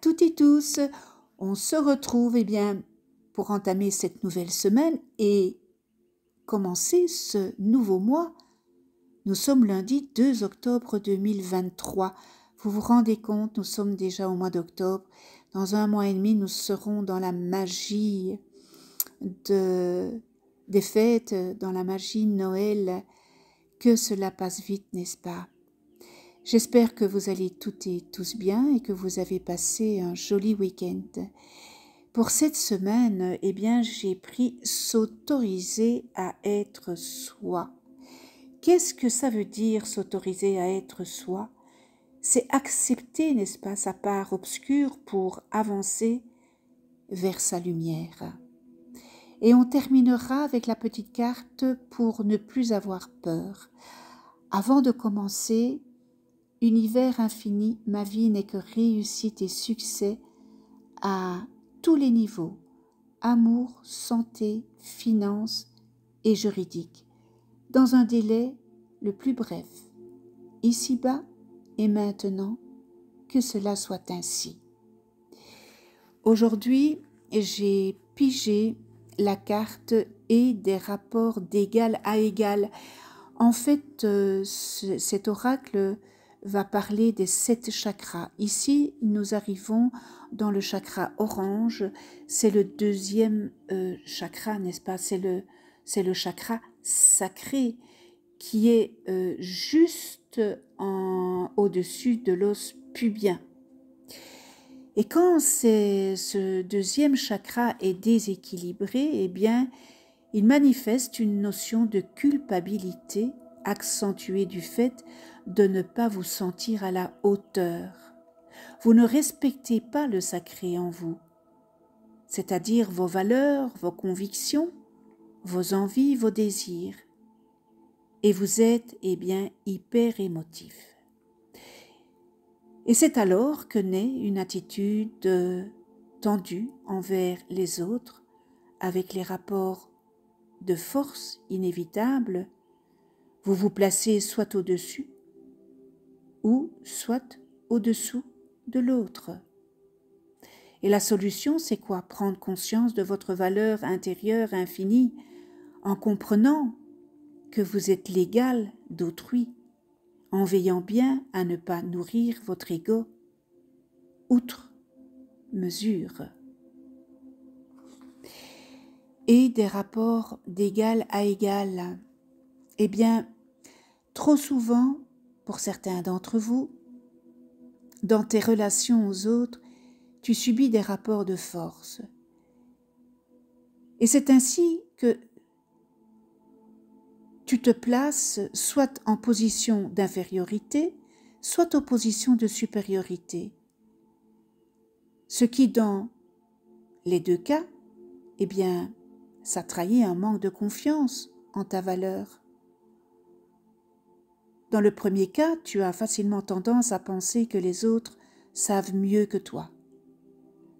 toutes et tous. On se retrouve eh bien pour entamer cette nouvelle semaine et commencer ce nouveau mois. Nous sommes lundi 2 octobre 2023. Vous vous rendez compte, nous sommes déjà au mois d'octobre. Dans un mois et demi, nous serons dans la magie de, des fêtes, dans la magie Noël. Que cela passe vite, n'est-ce pas? J'espère que vous allez toutes et tous bien et que vous avez passé un joli week-end. Pour cette semaine, eh bien, j'ai pris s'autoriser à être soi. Qu'est-ce que ça veut dire s'autoriser à être soi? C'est accepter, n'est-ce pas, sa part obscure pour avancer vers sa lumière. Et on terminera avec la petite carte pour ne plus avoir peur. Avant de commencer, Univers infini, ma vie n'est que réussite et succès à tous les niveaux, amour, santé, finances et juridique, dans un délai le plus bref, ici-bas et maintenant, que cela soit ainsi. Aujourd'hui, j'ai pigé la carte et des rapports d'égal à égal. En fait, euh, cet oracle va parler des sept chakras. Ici, nous arrivons dans le chakra orange. C'est le deuxième euh, chakra, n'est-ce pas? C'est le, c'est le chakra sacré qui est euh, juste au-dessus de l'os pubien. Et quand ce deuxième chakra est déséquilibré, eh bien, il manifeste une notion de culpabilité accentuée du fait de ne pas vous sentir à la hauteur. Vous ne respectez pas le sacré en vous, c'est-à-dire vos valeurs, vos convictions, vos envies, vos désirs. Et vous êtes, eh bien, hyper émotif. Et c'est alors que naît une attitude tendue envers les autres, avec les rapports de force inévitables. Vous vous placez soit au-dessus, ou soit au-dessous de l'autre. Et la solution, c'est quoi? Prendre conscience de votre valeur intérieure infinie en comprenant que vous êtes l'égal d'autrui, en veillant bien à ne pas nourrir votre ego outre mesure. Et des rapports d'égal à égal. Eh bien, trop souvent, pour certains d'entre vous, dans tes relations aux autres, tu subis des rapports de force. Et c'est ainsi que tu te places soit en position d'infériorité, soit en position de supériorité. Ce qui, dans les deux cas, eh bien, ça trahit un manque de confiance en ta valeur. Dans le premier cas, tu as facilement tendance à penser que les autres savent mieux que toi,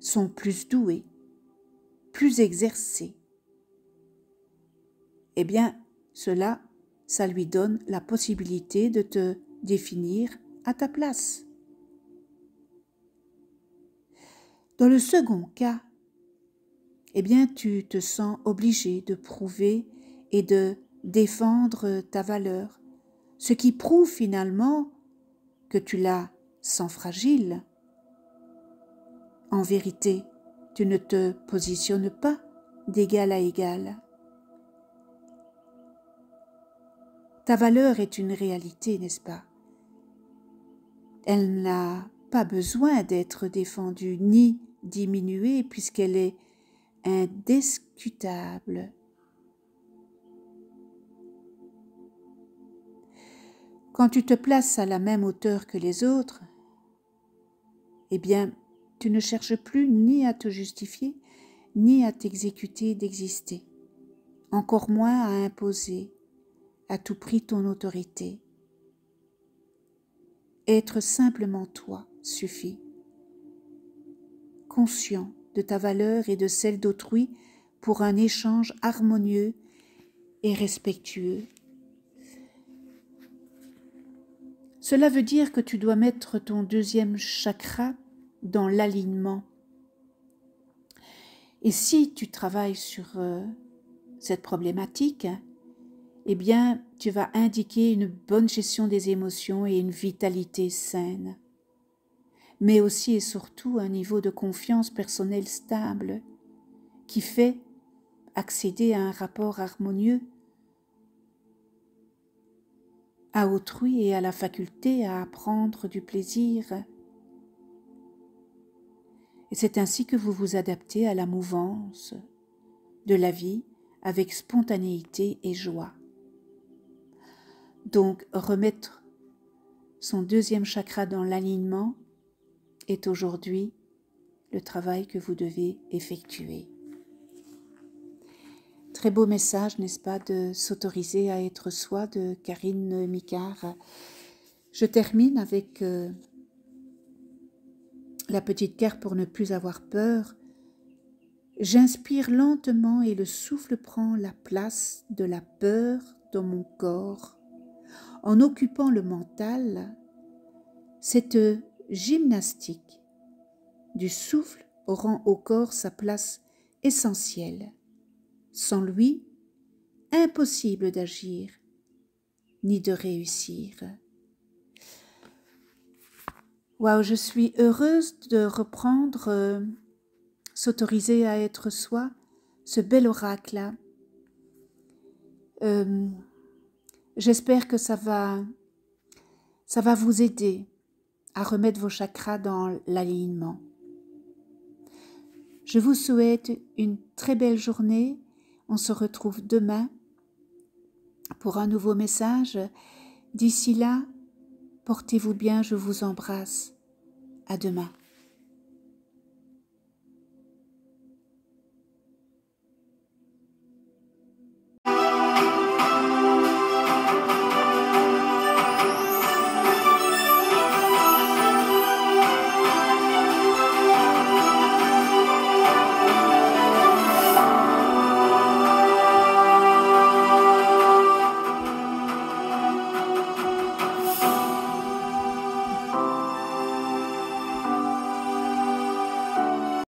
sont plus doués, plus exercés. Eh bien, cela, ça lui donne la possibilité de te définir à ta place. Dans le second cas, eh bien, tu te sens obligé de prouver et de défendre ta valeur, ce qui prouve finalement que tu la sens fragile. En vérité, tu ne te positionnes pas d'égal à égal. Ta valeur est une réalité, n'est-ce pas? Elle n'a pas besoin d'être défendue ni diminuée puisqu'elle est indiscutable. Quand tu te places à la même hauteur que les autres, eh bien, tu ne cherches plus ni à te justifier, ni à t'exécuter d'exister, encore moins à imposer à tout prix ton autorité. Être simplement toi suffit. Conscient de ta valeur et de celle d'autrui pour un échange harmonieux et respectueux cela veut dire que tu dois mettre ton deuxième chakra dans l'alignement. Et si tu travailles sur euh, cette problématique, eh bien, tu vas indiquer une bonne gestion des émotions et une vitalité saine, mais aussi et surtout un niveau de confiance personnelle stable qui fait accéder à un rapport harmonieux à autrui et à la faculté à apprendre du plaisir. Et c'est ainsi que vous vous adaptez à la mouvance de la vie avec spontanéité et joie. Donc remettre son deuxième chakra dans l'alignement est aujourd'hui le travail que vous devez effectuer. Très beau message, n'est-ce pas, de s'autoriser à être soi de Karine Micard. Je termine avec euh, la petite carte pour ne plus avoir peur. J'inspire lentement et le souffle prend la place de la peur dans mon corps. En occupant le mental, cette gymnastique du souffle rend au corps sa place essentielle. Sans lui, impossible d'agir ni de réussir. Waouh, je suis heureuse de reprendre, euh, s'autoriser à être soi, ce bel oracle-là. Euh, j'espère que ça va, ça va vous aider à remettre vos chakras dans l'alignement. Je vous souhaite une très belle journée on se retrouve demain pour un nouveau message. D'ici là, portez-vous bien, je vous embrasse. À demain.